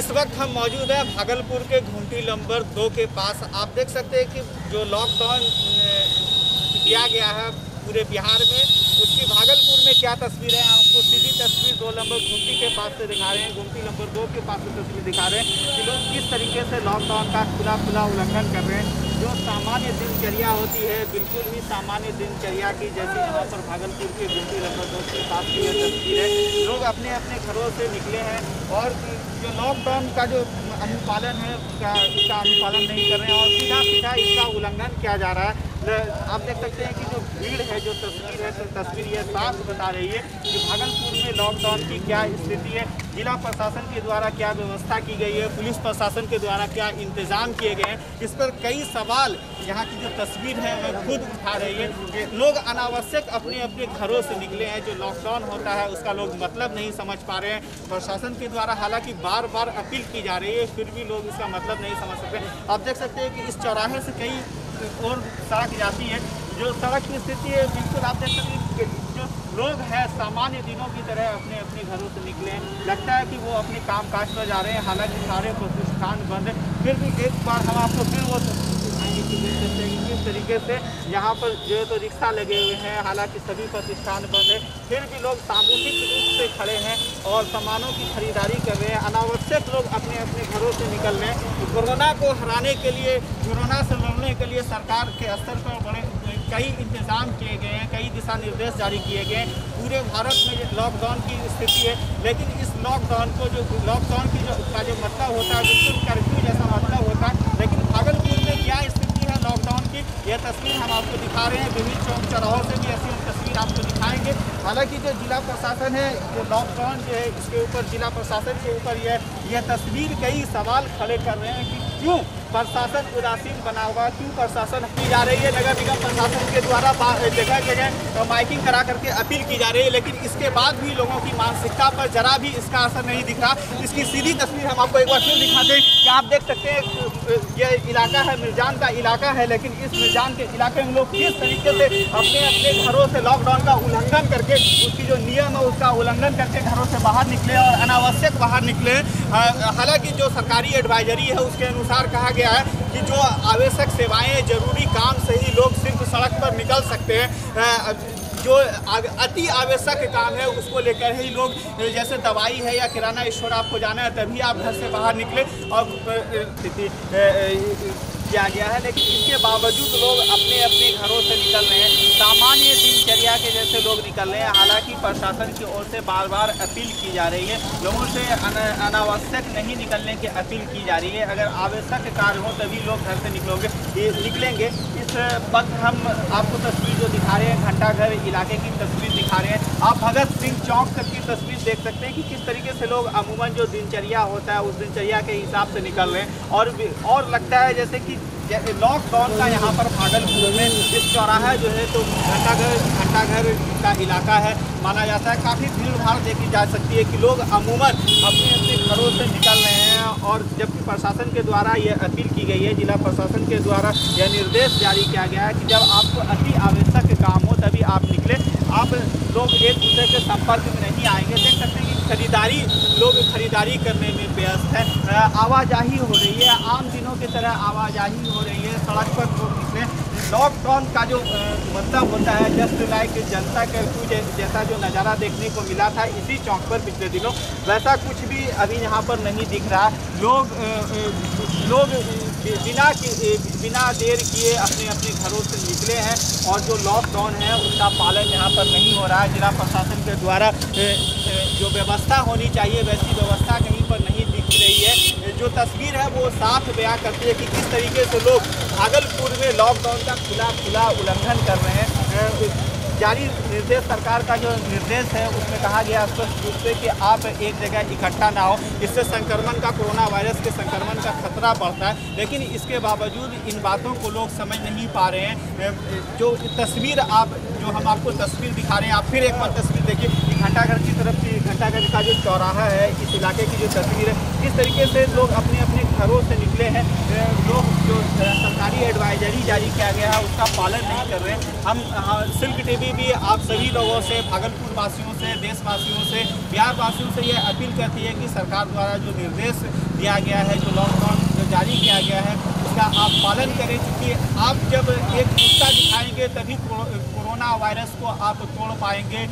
इस वक्त हम मौजूद हैं भागलपुर के घुंटी नंबर दो के पास। आप देख सकते हैं कि जो लॉकडाउन किया गया है पूरे बिहार में, उसकी भागलपुर में क्या तस्वीर है? आपको सीधी तस्वीर दो नंबर घुमटी के पास से दिखा रहे हैं। घुमटी नंबर दो के पास से तस्वीर दिखा रहे हैं कि लोग किस तरीके से लॉकडाउन का खुला खुला उल्लंघन कर रहे हैं। जो सामान्य दिनचर्या होती है, बिल्कुल ही सामान्य दिनचर्या की जैसे यहाँ पर भागलपुर के नंबर दो के पास की यह तस्वीर है। लोग अपने अपने घरों से निकले हैं और जो लॉकडाउन का जो अनुपालन है, उसका, इसका अनुपालन नहीं कर रहे हैं और सीधा सीधा इसका उल्लंघन किया जा रहा है। आप देख सकते हैं कि जो भीड़ है, जो तस्वीर है तो तस्वीर यह साफ़ बता रही है कि भागलपुर में लॉकडाउन की क्या स्थिति है। जिला प्रशासन के द्वारा क्या व्यवस्था की गई है? पुलिस प्रशासन के द्वारा क्या इंतज़ाम किए गए हैं? इस पर कई सवाल यहाँ की जो तस्वीर है वह खुद उठा रही है लोग अनावश्यक अपने अपने घरों से निकले हैं। जो लॉकडाउन होता है, उसका लोग मतलब नहीं समझ पा रहे हैं। प्रशासन के द्वारा हालाँकि बार बार अपील की जा रही है, फिर भी लोग इसका मतलब नहीं समझ सकते। आप देख सकते हैं कि इस चौराहे से कई और सड़क जाती है। जो सड़क की स्थिति है, बिल्कुल आप देख सकते हैं जो लोग हैं, सामान्य दिनों की तरह अपने अपने घरों से निकले लगता है कि वो अपने काम काज पर जा रहे हैं, हालाँकि सारे प्रतिष्ठान बंद है। फिर भी एक बार हम आपको फिर वो किस तरीके से यहाँ पर जो है तो रिक्शा लगे हुए हैं, हालाँकि सभी प्रतिष्ठान बंद है। फिर भी लोग सामूहिक रूप से खड़े हैं और सामानों की खरीदारी कर रहे हैं। अनावश्यक लोग अपने अपने घरों से निकल रहे हैं। कोरोना को हराने के लिए, कोरोना से लड़ने के लिए सरकार के स्तर पर बड़े कई इंतज़ाम किए गए हैं, कई दिशा निर्देश जारी किए गए हैं। पूरे भारत में लॉकडाउन की स्थिति है, लेकिन इस लॉकडाउन को जो लॉकडाउन की जो का जो मतलब होता है, बिल्कुल कर्फ्यू जैसा मतलब होता है। लेकिन भागलपुर में क्या स्थिति है लॉकडाउन की, यह तस्वीर हम आपको दिखा रहे हैं। विभिन्न चौक चौराहों से भी ऐसी तस्वीर आपको दिखाएँगे। हालाँकि जो जिला प्रशासन है, जो लॉकडाउन जो है, इसके ऊपर जिला प्रशासन के ऊपर यह यह तस्वीर कई सवाल खड़े कर रहे हैं कि क्यों प्रशासन उदासीन बना हुआ क्यों प्रशासन की जा रही है? नगर निगम प्रशासन के द्वारा जगह जगह माइकिंग करा करके अपील की जा रही है, लेकिन इसके बाद भी लोगों की मानसिकता पर जरा भी इसका असर नहीं दिख रहा। इसकी सीधी तस्वीर हम आपको एक बार फिर दिखा दें। कि आप देख सकते हैं ये इलाका है, मिर्जान का इलाका है, लेकिन इस मिर्जान के इलाके में लोग किस तरीके से अपने अपने घरों से लॉकडाउन का उल्लंघन करके, उसकी जो नियम है, उसका उल्लंघन करके घरों से बाहर निकले और अनावश्यक बाहर निकले हालाँकि जो सरकारी एडवाइजरी है, उसके अनुसार कहा गया है कि जो आवश्यक सेवाएँ, ज़रूरी काम से ही लोग सिर्फ़ सड़क पर निकल सकते हैं। जो अति आवश्यक काम है, उसको लेकर ही लोग, जैसे दवाई है या किराना स्टोर आपको जाना है, तभी आप घर से बाहर निकले और किया गया है, लेकिन इसके बावजूद लोग अपने अपने घरों से निकल रहे हैं। सामान्य दिनचर्या के जैसे लोग निकल रहे हैं, हालाँकि प्रशासन की ओर से बार बार अपील की जा रही है। लोगों से अनावश्यक नहीं निकलने की अपील की जा रही है। अगर आवश्यक कार्य हो, तभी लोग घर से निकलोगे निकलेंगे। इस वक्त हम आपको तस्वीर जो दिखा रहे हैं, घंटाघर इलाके की तस्वीर दिखा रहे हैं। आप भगत सिंह चौक तक की तस्वीर देख सकते हैं कि किस तरीके से लोग अमूमन जो दिनचर्या होता है, उस दिनचर्या के हिसाब से निकल रहे हैं। और और लगता है जैसे कि लॉकडाउन का यहाँ पर भागलपुर में इस चौराहा जो है तो घंटाघर घंटाघर का इलाका है। माना जाता है, काफ़ी भीड़ भाड़ देखी जा सकती है कि लोग अमूमन अपने अपने घरों से निकल रहे हैं और जबकि प्रशासन के द्वारा यह अपील की गई है, जिला प्रशासन के द्वारा यह निर्देश जारी किया गया है कि जब आपको अति हो तभी आप निकले। आप लोग एक दूसरे के संपर्क में नहीं आएँगे। देख सकते हैं कि खरीदारी, लोग खरीदारी करने में व्यस्त है। आवाजाही हो रही है। आम दिनों की तरह आवाजाही हो रही है। सड़क पर लोग निकले। लॉकडाउन का जो मतलब होता है जस्ट लाइक जनता कर्फ्यू जैसा जो नज़ारा देखने को मिला था, इसी चौक पर पिछले दिनों। वैसा कुछ भी अभी यहाँ पर नहीं दिख रहा। लोग लोग बिना बिना देर किए अपने अपने घरों से निकले हैं और जो लॉकडाउन है, उसका पालन यहाँ पर नहीं हो रहा है। जिला प्रशासन के द्वारा जो व्यवस्था होनी चाहिए, वैसी व्यवस्था कहीं पर नहीं दिख रही है। जो तस्वीर है, वो साफ़ बयां करती है कि किस तरीके से लोग भागलपुर में लॉकडाउन का खुला खुला उल्लंघन कर रहे हैं। जारी निर्देश सरकार का जो निर्देश है, उसमें कहा गया स्पष्ट रूप से कि आप एक जगह इकट्ठा ना हो। इससे संक्रमण का, कोरोना वायरस के संक्रमण का खतरा बढ़ता है। लेकिन इसके बावजूद इन बातों को लोग समझ नहीं पा रहे हैं। जो तस्वीर आप, जो हम आपको तस्वीर दिखा रहे हैं, आप फिर एक बार तस्वीर देखिए। घंटाघर की तरफ़ की घंटाघर का जो चौराहा है, इस इलाके की जो तस्वीर है किस तरीके से लोग अपने अपने घरों से निकले हैं। लोग, जो सरकारी एडवाइजरी जारी किया गया है, उसका पालन नहीं कर रहे हम सिल्क टीवी भी आप सभी लोगों से भागलपुर वासियों से, देशवासियों से बिहार वासियों से ये अपील करती है कि सरकार द्वारा जो निर्देश दिया गया है, जो लॉकडाउन जो जारी किया गया है, उसका आप पालन करें। क्योंकि आप जब एक दिखाएँगे, तभी कोरोना वायरस को आप तोड़ पाएँगे।